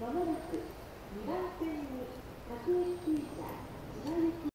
まもなく2番線に各駅停車